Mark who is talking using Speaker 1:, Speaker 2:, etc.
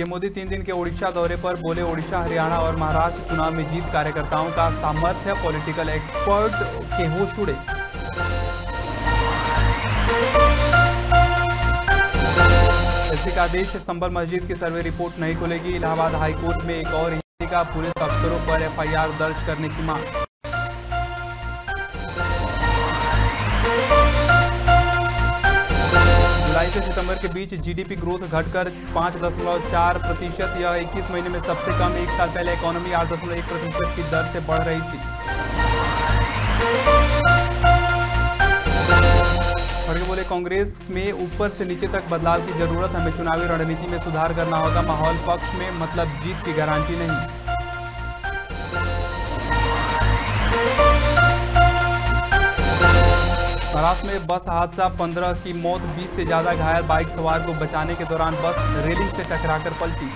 Speaker 1: PM Modi तीन दिन के ओडिशा दौरे पर बोले ओडिशा, हरियाणा और महाराष्ट्र चुनाव में जीत कार्यकर्ताओं का सामर्थ्य पॉलिटिकल एक्सपर्ट के होश उड़े। एससी का आदेश संबल मस्जिद की सर्वे रिपोर्ट नहीं खुलेगी। इलाहाबाद हाईकोर्ट में एक और का पुलिस अफसरों पर एफआईआर दर्ज करने की मांग। से सितंबर के बीच जीडीपी ग्रोथ घटकर पाँच दशमलव चार प्रतिशत। या इक्कीस महीने में सबसे कम, एक साल पहले इकोनॉमी आठ दशमलव एक प्रतिशत की दर से बढ़ रही थी। खड़गे बोले, कांग्रेस में ऊपर से नीचे तक बदलाव की ज़रूरत, हमें चुनावी रणनीति में सुधार करना होगा। माहौल पक्ष में मतलब जीत की गारंटी नहीं। महाराष्ट्र में बस हादसा 15 की मौत 20 से ज़्यादा घायल बाइक सवार को बचाने के दौरान बस रेलिंग से टकराकर पलटी।